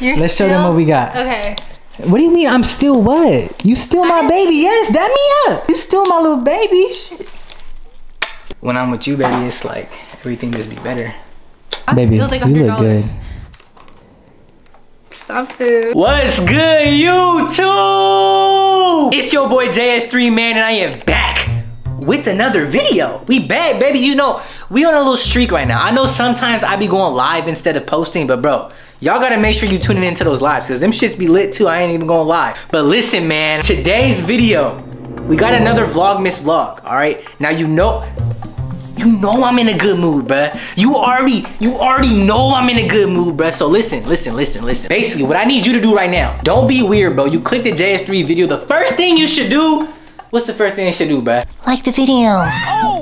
You're Let's show them what we got. Okay. What do you mean I'm still what? You still my baby. Yes, that me up. You still my little baby. Shit. When I'm with you, baby, it's like everything just be better. That Baby, feels like you look good. $100. Stop it. What's good, YouTube? It's your boy JS3 man, and I am back with another video. We back, baby. You know, we on a little streak right now. I know sometimes I be going live instead of posting, but bro, y'all gotta make sure you tuning into those lives because them shits be lit too. I ain't even gonna lie. But listen, man, today's video, we got another Vlogmas vlog. All right, now you know. You know I'm in a good mood, bruh. You already, you already know I'm in a good mood, bruh. So listen, listen, listen, listen. Basically, what I need you to do right now, don't be weird, bro. You click the JS3 video. The first thing you should do, what's the first thing you should do, bruh? Like the video.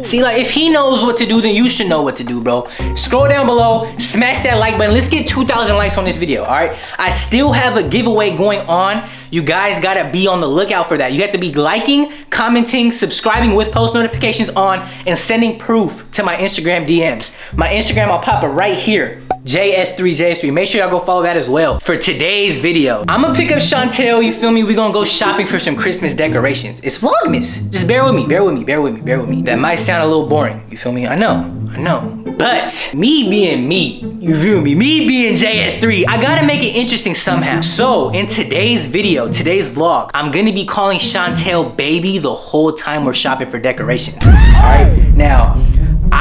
See, like, if he knows what to do, then you should know what to do, bro. Scroll down below, smash that like button. Let's get 2,000 likes on this video, all right? I still have a giveaway going on. You guys gotta be on the lookout for that. You have to be liking, commenting, subscribing with post notifications on, and sending proof to my Instagram DMs. My Instagram, I'll pop it right here. JS3JS3. Make sure y'all go follow that as well. For today's video, I'm gonna pick up Chantel, you feel me? we gonna go shopping for some Christmas decorations. It's Vlogmas. Just bear with me, bear with me, bear with me, bear with me. That might sound a little boring, you feel me? I know, I know. But me being me, you feel me? Me being JS3, I gotta make it interesting somehow. So in today's video, today's vlog, I'm gonna be calling Chantel baby the whole time we're shopping for decorations. All right, now,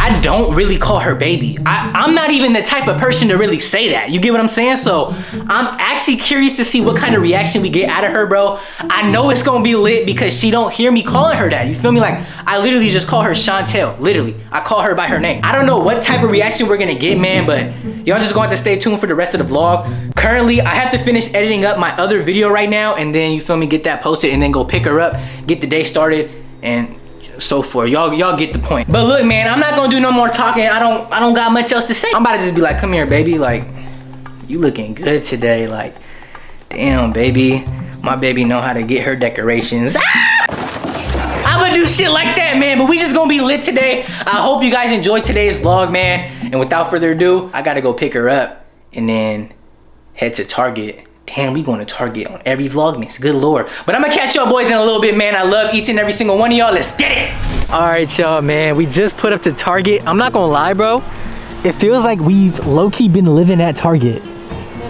I don't really call her baby. I, I'm not even the type of person to really say that. You get what I'm saying? So I'm actually curious to see what kind of reaction we get out of her, bro. I know it's gonna be lit because she don't hear me calling her that. You feel me? Like I literally just call her Chantel. Literally, I call her by her name. I don't know what type of reaction we're gonna get, man, but y'all just gonna have to stay tuned for the rest of the vlog. Currently, I have to finish editing up my other video right now, and then you feel me, get that posted, and then go pick her up, get the day started, and so forth. Y'all y'all get the point. But look, man, I'm not gonna do no more talking. I don't I don't got much else to say. I'm about to just be like, come here, baby. Like, you looking good today. Like, damn, baby. My baby know how to get her decorations. Ah! I'm gonna do shit like that, man. But we just gonna be lit today. I hope you guys enjoyed today's vlog, man. And without further ado, I gotta go pick her up and then head to Target. Damn, we going to Target on every Vlogmas. Good lord. But I'm gonna catch y'all boys in a little bit, man. I love each and every single one of y'all. Let's get it. All right, y'all, man. We just put up to Target. I'm not gonna lie, bro. It feels like we've low-key been living at Target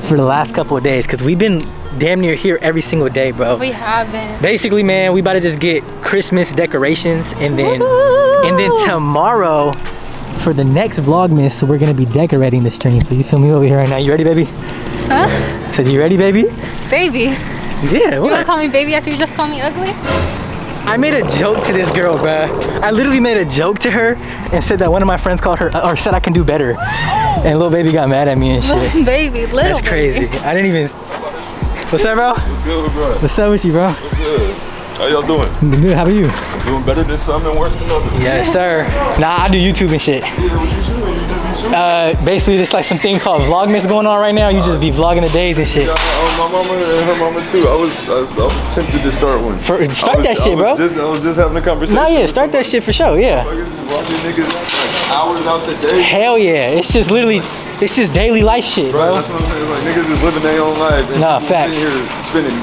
for the last couple of days because we've been damn near here every single day, bro. We haven't. Basically, man, we about to just get Christmas decorations and then and then tomorrow for the next Vlogmas, we're gonna be decorating the stream. So you feel me over here right now? You ready, baby? Huh? Says you ready, baby? Baby. Yeah, What? You wanna call me baby after you just call me ugly? I made a joke to this girl, bruh. I literally made a joke to her and said that one of my friends called her, uh, or said I can do better. And little baby got mad at me and shit. baby, little That's crazy. baby. I didn't even. What's up, bro? What's good, bro? What's up with you, bro? What's good? How y'all doing? Good. How are you? Doing better than some and worse than others. Yes, sir. Nah, I do YouTube and shit. Yeah, Uh, basically, there's like some thing called Vlogmas going on right now. You just be vlogging the days and shit. Yeah, uh, my mama and her mama too. I was, I was, I was tempted to start one. For- start was- that shit, I bro. Just, I was just having a conversation. Nah, yeah, start that shit for sure. Yeah. Niggas just watching niggas like hours out the day. Hell yeah. It's just literally, it's just daily life shit, Right, bro. that's what I'm saying. Like niggas is living their own life. And Nah, you facts. sitting here spending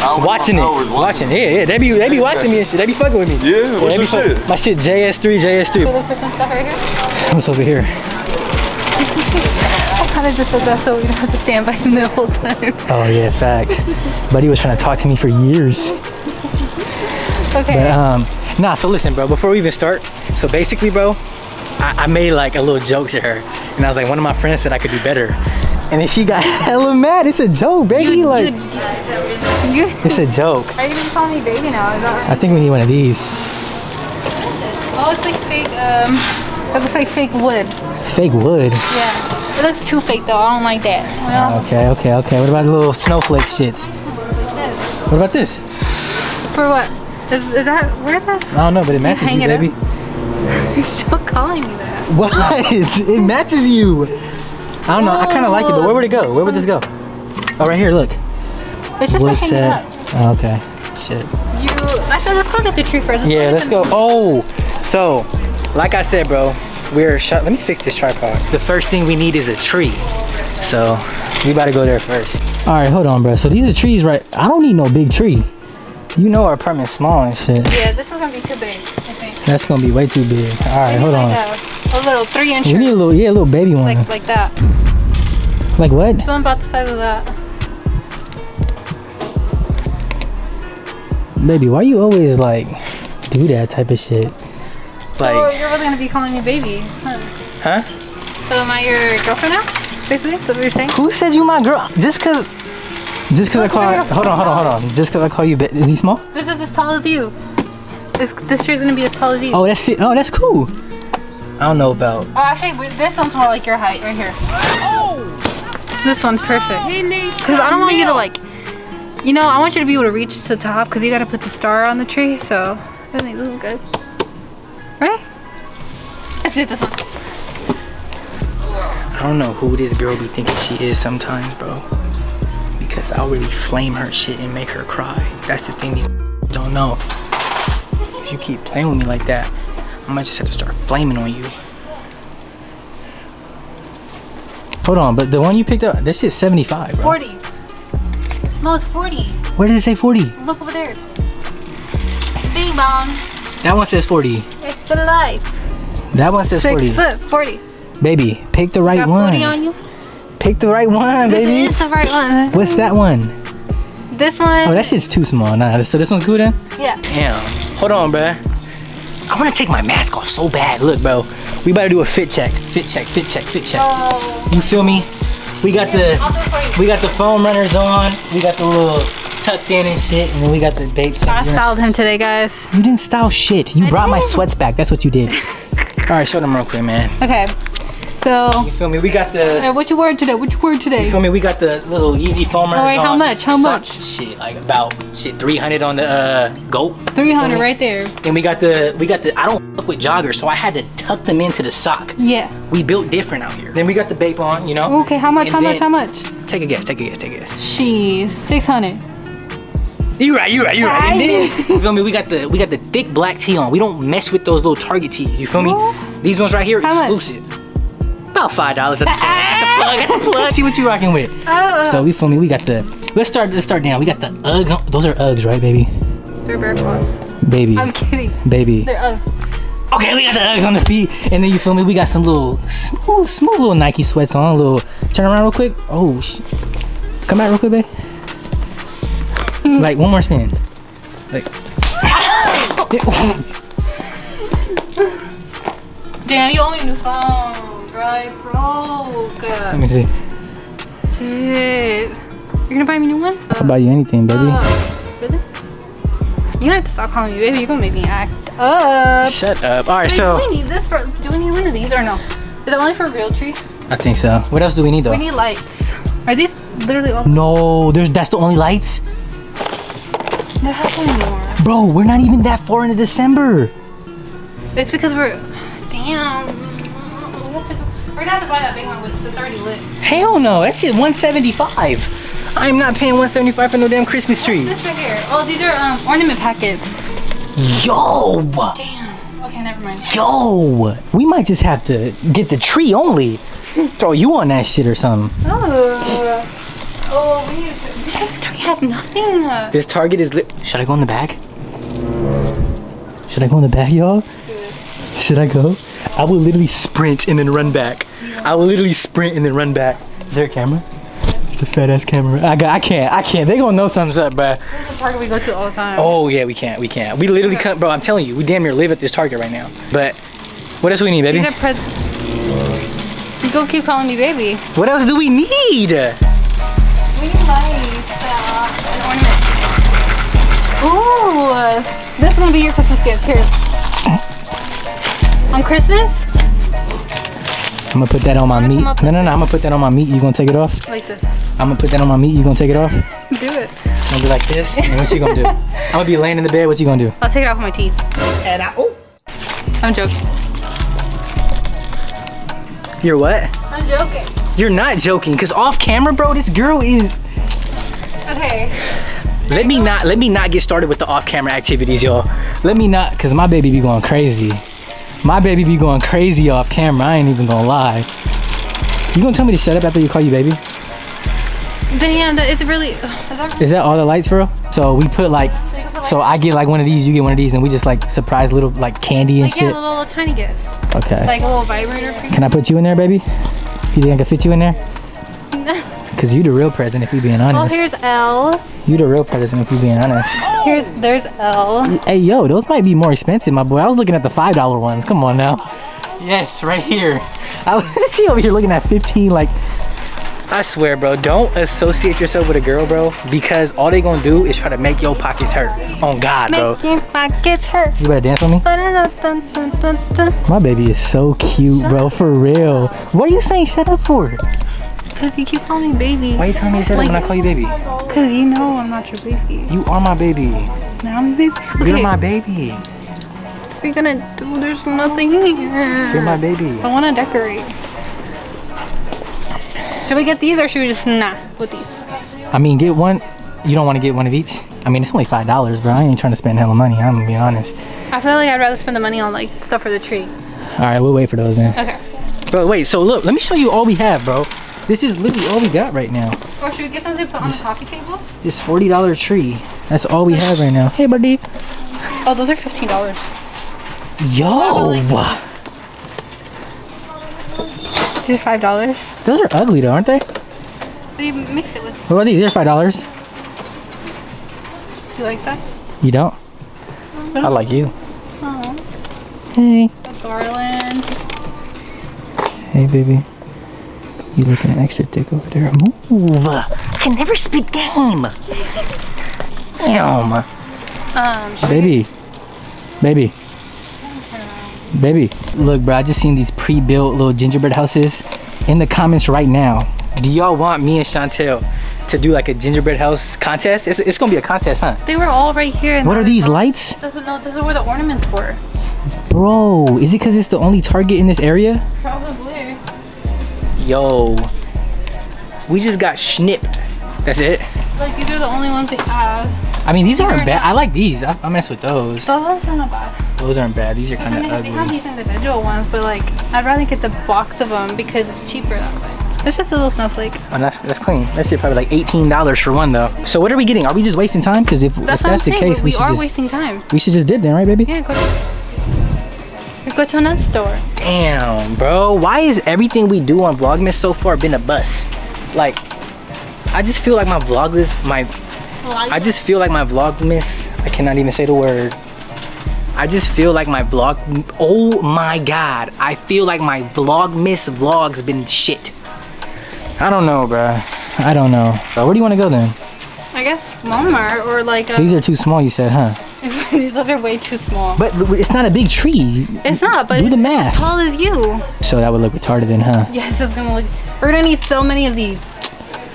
hours Watching it, hours watching. Yeah, yeah. They be, they be watching me and shit. They be fucking with me. Yeah, what's they your shit? My shit JS3, JS3. Look for some stuff right. What's over here? I kind of just said that so we don't have to stand by him the whole time. Oh yeah, facts. Buddy was trying to talk to me for years. Okay. But um, nah. So listen, bro. Before we even start, so basically, bro, I, I made like a little joke to her, and I was like, one of my friends said I could do better, and then she got hella mad. It's a joke, baby. you, like, you, you, it's a joke. are you even calling me baby now? Is that I think we need one of these. Oh, it's like fake, um, it looks like fake wood. Fake wood. Yeah. It looks too fake though. I don't like that. Well, Okay, okay, okay. What about the little snowflake shits? What about this? For what? Is, is that, where's this? I don't know, but it matches hang you, up? baby. He's still calling me that. What? it matches you. I don't know. I kind of like it, but where would it go? Where would this go? Oh, right here. Look. It's just Wood like hanging set. up. Oh, okay. Shit. You, actually, let's go get the tree first. Yeah, let's go. Oh, so, like I said, bro, we're shut. Let me fix this tripod. The first thing we need is a tree. So, we about to go there first. All right, hold on, bro. So these are trees, right? I don't need no big tree. You know our apartment's small and shit. Yeah, this is gonna be too big. I think. That's gonna be way too big. All right, Maybe hold like on. A, a little three inch. We need a little, yeah, a little baby one. Like like that. Like what? Something about the size of that. Baby, why you always like do that type of shit? So you're really gonna be calling me baby, huh? huh? So am I your girlfriend now? Basically, that's what you're saying. Who said you my girl? Just cause, just cause I call, hold on, hold on, hold on. Just cause I call you, ba- is he small? This is as tall as you. This this tree's gonna be as tall as you. Oh, that's it. Oh, that's cool. I don't know about. Oh, actually, this one's more like your height right here. Oh. This one's perfect. Because I don't want you to like, you know, I want you to be able to reach to the top because you got to put the star on the tree. So I think this is good. Ready? Let's get this one. I don't know who this girl be thinking she is sometimes, bro. Because I'll really flame her shit and make her cry. That's the thing these don't know. If you keep playing with me like that, I might just have to start flaming on you. Hold on, but the one you picked up, this shit's 75, bro. 40. No, it's 40. Where does it say 40? Look over there. Bing bong. That one says 40. It's the life. That one says Six 40. foot 40. Baby, pick the right Got one. 40 on you? Pick the right one, This baby. is the right one. What's that one? This one? Oh, that shit's too small. Nah, so this one's good then? yeah. Damn. Hold on, bruh. I want to take my mask off so bad. Look, bro. We better do a fit check. Fit check, fit check, fit check. Oh. You feel me? We got the I'll do it for you. we got the foam runners on. We got the little tucked in and shit, and then we got the babes. I styled him today, guys. You didn't style shit. You I brought my sweats back. That's what you did. All right, show them real quick, man. Okay. So, You feel me? We got the. uh, what you wearing today? What you wearing today? You feel me? We got the little easy foam runners Oh, wait, how much? How much? Shit, like about shit 300 on the uh, goat. 300 right there. And we got the we got the I don't fuck with joggers, so I had to tuck them into the sock. Yeah. We built different out here. Then we got the bape on, you know. Okay, how much? And How much? How much? Take a guess. Take a guess. Take a guess. She's 600. You right. You right. You right. And then you feel me? We got the we got the thick black tee on. We don't mess with those little Target tees. You feel me? These ones right here How much? exclusive. About five dollars at the plug. At the plug. At the plug. See what you rocking with. Oh. So we feel me? We got the. Let's start. Let's start down. We got the Uggs. On. Those are Uggs, right, baby? They're bear claws. Baby. I'm kidding. Baby. They're uh, Okay, we got the Uggs on the feet, and then you feel me? We got some little smooth, smooth little Nike sweats on. A little turn around real quick. Oh, sh- come out real quick, babe. like one more spin. Like. Damn, you owe me a new phone, bro. I broke. Let me see. Shit. You're gonna buy me a new one? I'll buy you anything, baby. Uh, really? You have to stop calling me baby. You're gonna make me act up. Shut up. All right, Wait, so do we need this for? Do we need one of these or no? Is it only for real trees? I think so. What else do we need though? We need lights. Are these literally all? no, there's that's the only lights, There has more. bro. We're not even that far into December. It's because we're. Damn. We have to We're gonna have to buy that big one with that's already lit. Hell no, that shit 175. I'm not paying 175 for no damn Christmas tree. This right here. Oh, these are um ornament packets. Yo, Damn. Okay, never mind. yo, we might just have to get the tree only. Throw you on that shit or something. Oh. This nothing. Uh. This target is lit. Should I go in the back? Should I go in the back, y'all? Should I go? I will literally sprint and then run back. I will literally sprint and then run back. Is there a camera? It's a fat ass camera. I got. I can't. I can't. They gonna know something's up, bruh. This is the target we go to all the time. Oh yeah, we can't. We can't. We literally can't, bro. I'm telling you, we damn near live at this target right now. But what else we need, baby? These are pres. You go keep calling me baby. What else do we need? We need Ooh, this is gonna be your Christmas gift. Here. On Christmas, I'm gonna put that on my meat. No, no, no. I'm gonna put that on my meat. You gonna take it off? like this. I'm gonna put that on my meat. You gonna take it off? I'm Do it. gonna be like this. And what you gonna do? I'm gonna be laying in the bed. What you gonna do? I'll take it off with my teeth. And I. Oh. I'm joking. You're what? I'm joking. You're not joking, cause off camera, bro, this girl is. Okay. Let me not. Let me not get started with the off camera activities, y'all. Let me not, cause my baby be going crazy. My baby be going crazy off camera. I ain't even gonna lie. You gonna tell me to shut up after you call you baby? Damn, that is really. Is that Is that all the lights, bro? So we put like, so I get like one of these, you get one of these, and we just like surprise little like candy and like, yeah, shit. little, little tiny gifts. Okay. Like a little vibrator for you. Can I put you in there, baby? You think I can fit you in there? Cause you the real present if we being oh, honest. here's L. you the real present if we being honest. Here's there's L. Hey yo, those might be more expensive, my boy. I was looking at the five dollar ones. Come on now. Yes, right here. I was see over here looking at 15 like I swear, bro, don't associate yourself with a girl, bro, because all they gonna do is try to make your pockets hurt. On God, bro. Make your pockets hurt. You better dance with me? My baby is so cute, bro, for real. What are you saying shut up for? Cause you keep calling me baby. Why you telling me to shut up when I call you baby? Cause you know I'm not your baby. You are my baby. Now I'm your baby. Okay, You're my baby. what are you gonna do? There's nothing here. You're my baby. I wanna decorate. Should we get these or should we just nah with these? I mean, get one. You don't want to get one of each? I mean, it's only five dollars, bro. I ain't trying to spend hella money. I'm gonna be honest. I feel like I'd rather spend the money on like stuff for the tree. All right, we'll wait for those then. Okay. Bro, wait. So look, let me show you all we have, bro. This is literally all we got right now. Or should we get something to put on the coffee table? This forty dollar tree. That's all we have right now. Hey, buddy. Oh, those are fifteen dollars. Yo, These are five dollars. those are ugly though, aren't they? We mix it with. What about these? They're five dollars. Do you like that? You don't? I like you. Oh, Hey. garland. Hey, baby. You looking extra thick over there? Move. I can never spit game. Damn. Um, Baby. Baby. Baby. Look, bro, I just seen these pre-built little gingerbread houses in the comments right now. Do y'all want me and Chantel to do like a gingerbread house contest? It's, it's gonna be a contest, huh? they were all right here. What are these all- lights? Doesn't know. This is where the ornaments were. Bro, is it because it's the only Target in this area? Probably. Yo, we just got snipped. That's it. Like these are the only ones they have. I mean, these These aren't are bad. not- I like these. I, I mess with those. Those are not bad. Those aren't bad. These are kind of have, they have these individual ones, but like I'd rather get the box of them because it's cheaper that way. It's just a little snowflake. Oh, that's, that's clean. That's probably like $18 for one though. So what are we getting? Are we just wasting time? Because if That's if that's the saying. case, we, we we should are just wasting time. we should just dip then, right, baby? Yeah, go. We go to another store. Damn, bro. Why is everything we do on Vlogmas so far been a bust? Like, I just feel like my Vlogmas, my, I just feel like my Vlogmas, I cannot even say the word. I just feel like my vlog, oh my God. I feel like my Vlogmas vlogs been shit. I don't know, bro. I don't know. But where do you want to go then? I guess Walmart or like a, These are too small, you said, huh? these other way too small. But it's not a big tree. It's not, but Do it's the math. as tall as you. So that would look retarded then, huh? Yes, it's gonna look. We're gonna need so many of these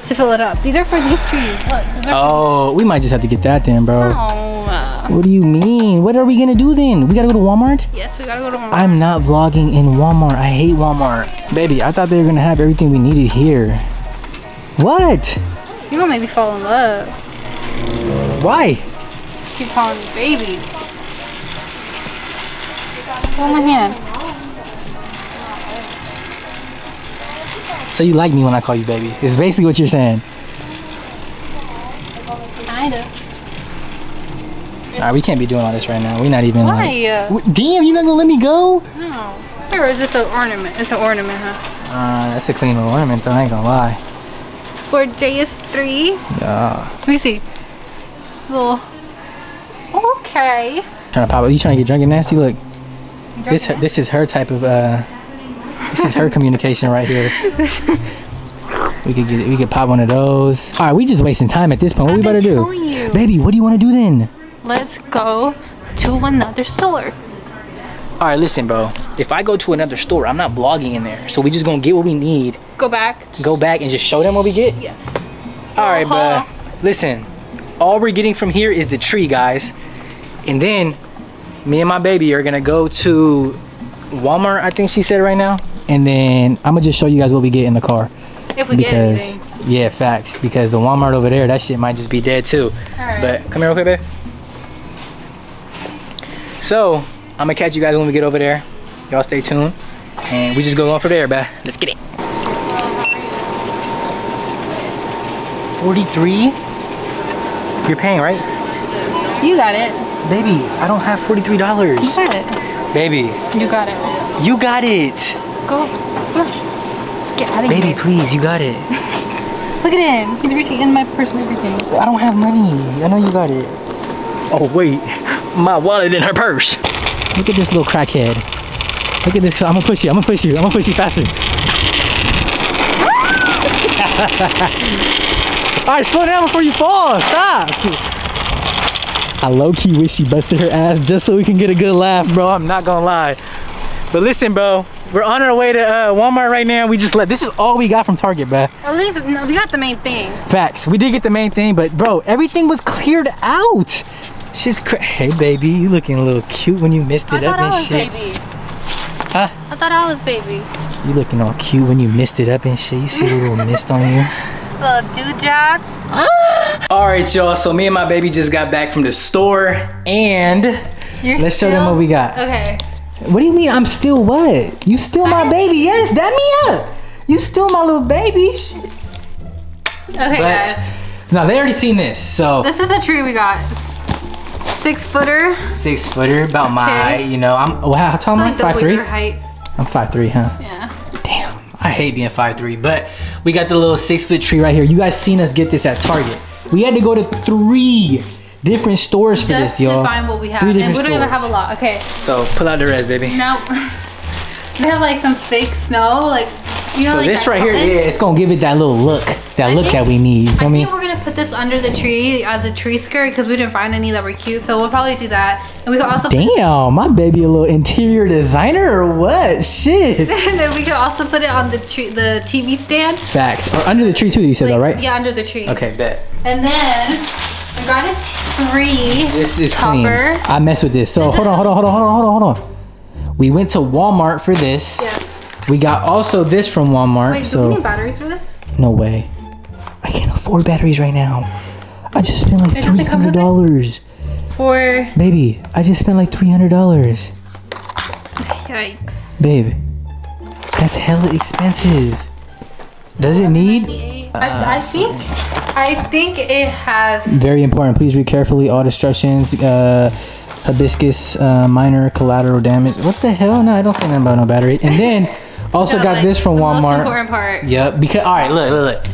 to fill it up. These are for these trees. Look, these are Oh, we might just have to get that then, bro. Oh, uh, What do you mean? What are we gonna do then? We gotta go to Walmart? yes, we gotta go to Walmart. I'm not vlogging in Walmart. I hate Walmart. Baby, I thought they were gonna have everything we needed here. What? You're gonna make me fall in love. Why? Keep calling me baby. Hold my hand. So you like me when I call you baby? It's basically what you're saying. Kinda. Alright, we can't be doing all this right now. We're not even like. Why? W- Damn, you're not gonna let me go? No. Or is this an ornament? It's an ornament, huh? Uh, that's a clean little ornament though, I ain't gonna lie. For JS3. Yeah. Let me see. Little. Okay. Trying to pop up. You trying to get drunk and nasty? Look, this this is her type of uh, this is her communication right here. We could get we could pop one of those. All right, we just wasting time at this point. What we I've better been do, you. baby? What do you want to do then? Let's go to another store. All right, listen, bro. If I go to another store, I'm not vlogging in there. So we just gonna get what we need, Go back. go back and just show them what we get. Yes. All right, Uh-huh. bruh. Listen, all we're getting from here is the tree, guys. And then me and my baby are gonna go to Walmart, I think she said right now. And then I'm gonna just show you guys what we get in the car. If we get Because, anything. yeah, facts. Because the Walmart over there, that shit might just be dead too. Alright. But come here real quick, babe. So, I'm gonna catch you guys when we get over there. Y'all stay tuned. And we just go on from there, bruh. Let's get it. 43? You're paying, right? You got it. Baby, I don't have $43. You got it. Baby, You got it. you got it. Go. Come. Let's get out of Baby, here. please, you got it. Look at him. He's reaching in my purse and everything. I don't have money. I know you got it. Oh, wait. My wallet in her purse. Look at this little crackhead. Look at this. I'm gonna push you. I'm gonna push you. I'm gonna push you faster. All right, slow down before you fall. Stop. I low key wish she busted her ass just so we can get a good laugh, bro. I'm not gonna lie. But listen, bro. We're on our way to uh, Walmart right now. We just let. This is all we got from Target, bro. At least no, we got the main thing. Facts. We did get the main thing, but bro, everything was cleared out. She's cra- Hey, baby, you looking a little cute when you missed I it up thought I was shit. baby. Huh? I thought I was baby. You looking all cute when you missed it up and shit. You see the little mist on you. Little dewdrops. All right, y'all. So me and my baby just got back from the store, and You're Let's show them what we got. Okay. what do you mean? I'm still what? You still my baby? Yes, that me up. You still my little baby. Shit. Okay, But guys. now they already seen this, so This is a tree we got. Six footer. six footer, about my, you know, I'm wow. How tall am I? like Five three. height. I'm five three, huh? Yeah. Damn, I hate being five three, but we got the little six foot tree right here. You guys seen us get this at Target. We had to go to three different stores for Just this, y'all. Just to find what we have. Three And we different don't even have a lot. Okay. So pull out the rest, baby. Now we have like some fake snow, like you know, So like this that right here, yeah, it's gonna give it that little look, that I look think- that we need. You I feel me? think we're gonna put this under the tree as a tree skirt because we didn't find any that were cute. So we'll probably do that, and we can also put, Damn, my baby a little interior designer or what? Shit. and then we can also put it on the tree, the TV stand. Facts. Or under the tree too, you said Like, that, right? Yeah, under the tree. Okay, bet. And then I got a tree. This is topper. clean. I mess with this. So hold on, hold on, hold on, hold on, hold on, hold on. We went to Walmart for this. Yes. We got also this from Walmart. Wait, do we need batteries for this? No way. I can't afford batteries right now. I just spent like It three hundred dollars. For Baby, I just spent like three hundred dollars. yikes. Babe, that's hella expensive. Does it need? I, I think I think it has Very important. Please read carefully all instructions. Uh, hibiscus, uh, minor collateral damage. What the hell? No, I don't say nothing about no battery. And then also got like, this from the Most Walmart. important part. Yep. Because all right, look, look, look.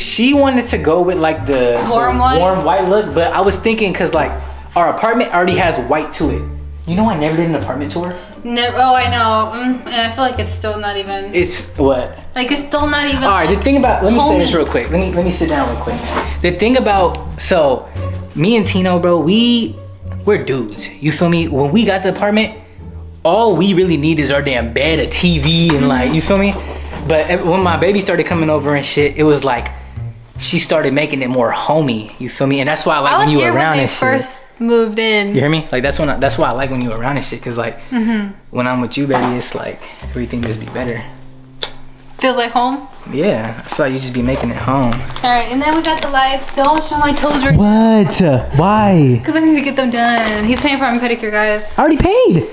She wanted to go with like the Warm the white? warm white look, but I was thinking because like our apartment already has white to it. You know, I never did an apartment tour. Never. Oh, I know. Mm, and I feel like it's still not even. It's what? Like it's still not even. All right. The thing about let me say this real quick. Let me let me sit down real quick. The thing about so me and Tino, bro, we we're dudes. You feel me? When we got the apartment, all we really need is our damn bed, a TV, and Mm-hmm. like you feel me. But when my baby started coming over and shit, it was like she started making it more homey. You feel me? And that's why I like I when was you were here when around they and shit. first moved in. You hear me? Like that's when I, that's why I like when you were around and shit. Cause like Mm-hmm. when I'm with you, baby, it's like everything just be better. Feels like home. Yeah, I feel like you just be making it home. All right, and then we got the lights. Don't show my toes right What? Why? because I need to get them done. He's paying for my pedicure, guys. I already paid.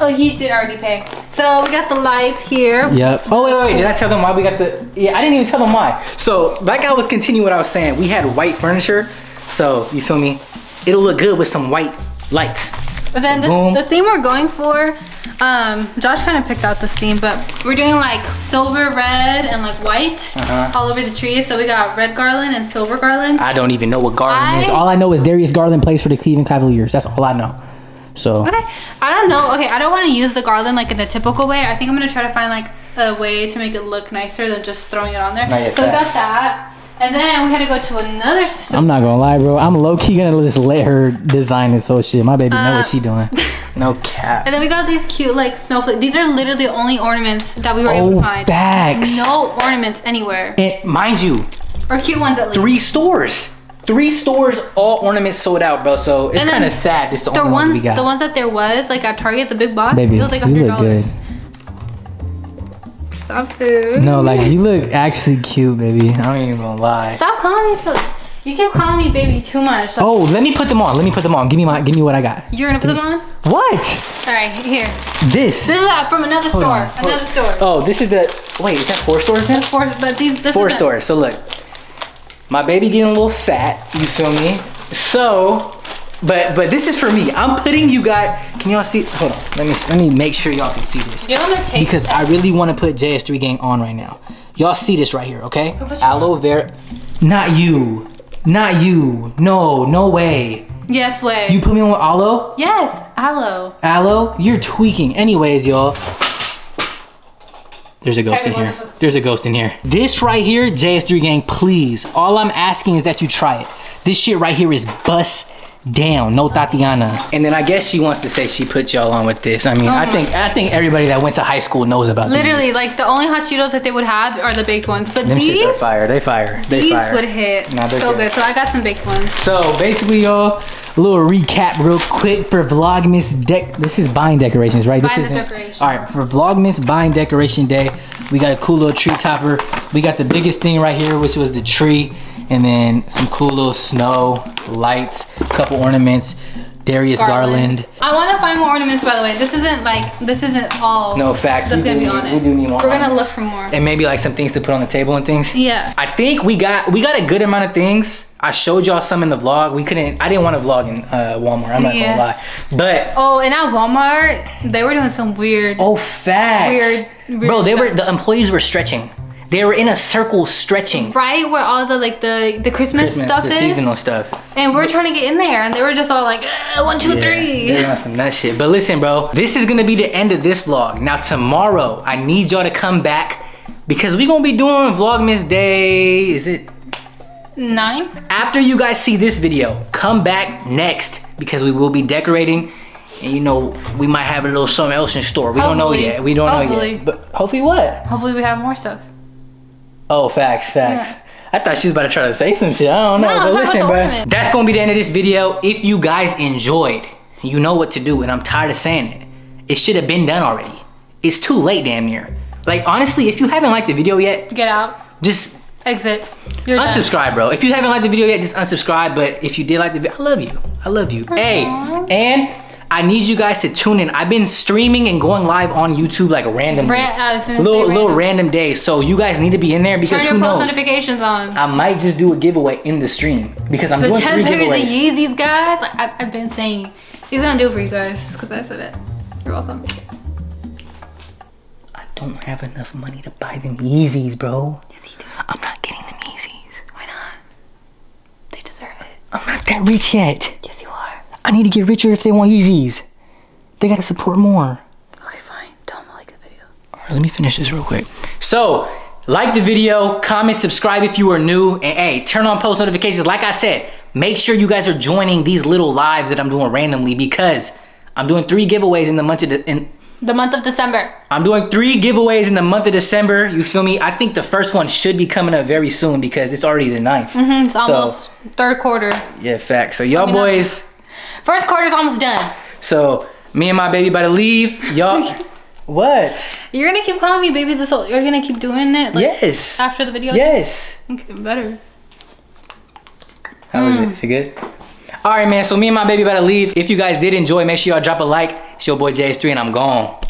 Oh, he did already pay. So we got the lights here. Yep. Oh wait, wait, wait. Did I tell them why we got the? Yeah, I didn't even tell them why. So like I was continuing what I was saying. We had white furniture, so you feel me? It'll look good with some white lights. And then Boom. the, the theme we're going for, um, Josh kind of picked out this theme, but we're doing like silver, red, and like white Uh-huh. all over the tree. So we got red garland and silver garland. I don't even know what Garland is. All I know is Darius Garland plays for the Cleveland Cavaliers. That's all I know. So Okay, I don't know. Okay, I don't want to use the garland like in the typical way. I think I'm gonna try to find like a way to make it look nicer than just throwing it on there. Not so we got that, and then we had to go to another store. I'm not gonna lie, bro. I'm low key gonna just let her design this whole shit. My baby know Uh, what she doing. No cap. And then we got these cute like snowflake. These are literally the only ornaments that we were able Oh, to find. facts. No ornaments anywhere, And mind you, or cute ones at least. three stores. Three stores, all ornaments sold out, bro. So it's kind of sad. This the The only ones we got. the ones that there was, like at Target, the big box, Baby, it was like you hundred look good. dollars. Stop food. No, like you look actually cute, baby. I ain't even gonna lie. Stop calling me so. You keep calling me baby too much. Like, Oh, let me put them on. Let me put them on. Give me my. Give me what I got. You're gonna put them on? What? All right, here. This. This is uh, from another store. on, hold- Another store. Oh, this is the. Wait, is that four stores now? Four, but these this Four is a- stores. So look, My baby getting a little fat, you feel me? So, but but this is for me. I'm putting you guys, can y'all see? Hold on, let me let me make sure y'all can see this. Give him a taste. Because I really want to put JS3 Gang on right now. Y'all see this right here, okay? Aloe vera, not you, not you, no, no way. Yes, way. You put me on with aloe? yes, aloe. Aloe? You're tweaking. Anyways, y'all. There's a ghost in here. There's a ghost in here. This right here, JS3 Gang, please. All I'm asking is that you try it. This shit right here is bust down. No Tatiana. And then I guess she wants to say she put y'all on with this. I mean, I oh. think I think everybody that went to high school knows about Literally, these. like the only hot Cheetos that they would have are the baked ones. But Them these, are fire. They fire. They these fire. would hit Nah, so good. good. So I got some baked ones. So basically, y'all, a little recap real quick for Vlogmas deck. This is buying decorations, right? This Buying isn't- decorations. All right, for Vlogmas buying decoration day, we got a cool little tree topper. We got the biggest thing right here, which was the tree, and then some cool little snow lights, a couple ornaments, Darius Garland. I want to find more ornaments, by the way. This isn't like this isn't all. No facts. That's we gonna do be on need- it. We do need more. We're gonna look for more. and maybe like some things to put on the table and things. Yeah. I think we got we got a good amount of things. I showed y'all some in the vlog. We couldn't. I didn't want to vlog in uh, Walmart. I'm not Yeah. gonna lie. But Oh, and at Walmart, they were doing some weird. oh, facts. Weird- weird Bro, they were the employees were stretching. They were in a circle stretching. Right where all the like the the Christmas, Christmas, stuff the is, seasonal stuff. and we're trying to get in there, and they were just all like "Uh, one, two, three. They're on some nut shit. But listen, bro, this is gonna be the end of this vlog. Now tomorrow, I need y'all to come back because we gonna be doing Vlogmas Day. Is it Nine. after you guys see this video, come back next because we will be decorating. And you know, we might have a little something else in store. We don't know yet. We don't know Hopefully. yet. But hopefully what? Hopefully, we have more stuff. Oh, facts, facts. Yeah. I thought she was about to try to say some shit. I don't know. No, but listen, bro. That's gonna be the end of this video. If you guys enjoyed, you know what to do, and I'm tired of saying it. It should have been done already. It's too late, damn near. Like honestly, if you haven't liked the video yet, Get out. just Exit. You're done. unsubscribe, bro. If you haven't liked the video yet, just unsubscribe. But if you did like the video, I love you. I love you. Hey, and I need you guys to tune in. I've been streaming and going live on YouTube like randomly. Ran- uh, as soon as little they little random. random days. So you guys need to be in there because Turn who knows? notifications on. I might just do a giveaway in the stream because I'm The doing 10 three pairs of giveaways. Yeezys, guys. I, I've been saying. He's gonna do it for you guys just because I said it. You're welcome. I don't have enough money to buy them Yeezys, bro. Yes, he do. I'm not getting them Yeezys. Why not? They deserve it. I'm not that rich yet. Yes, you. I need to get richer if they want Yeezys. They gotta support more. Okay, fine. Tell him I like the video. All right, let me finish this real quick. So, like the video, comment, subscribe if you are new, and hey, turn on post notifications. Like I said, make sure you guys are joining these little lives that I'm doing randomly because I'm doing three giveaways in the month of the, in, The month of December. I'm doing three giveaways in the month of December. You feel me? I think the first one should be coming up very soon because it's already the ninth. Mm, It's So- almost third quarter. Yeah, fact. So y'all Maybe not. boys. First quarter's almost done. So me and my baby about to leave. Y'all. what? You're gonna keep calling me baby this whole. You're gonna keep doing it. Like, Yes. After the video. Yes. Okay, better. How was it? Hmm. Is it good? All right, man. So me and my baby about to leave. If you guys did enjoy, make sure y'all drop a like. It's your boy JS3 and I'm gone.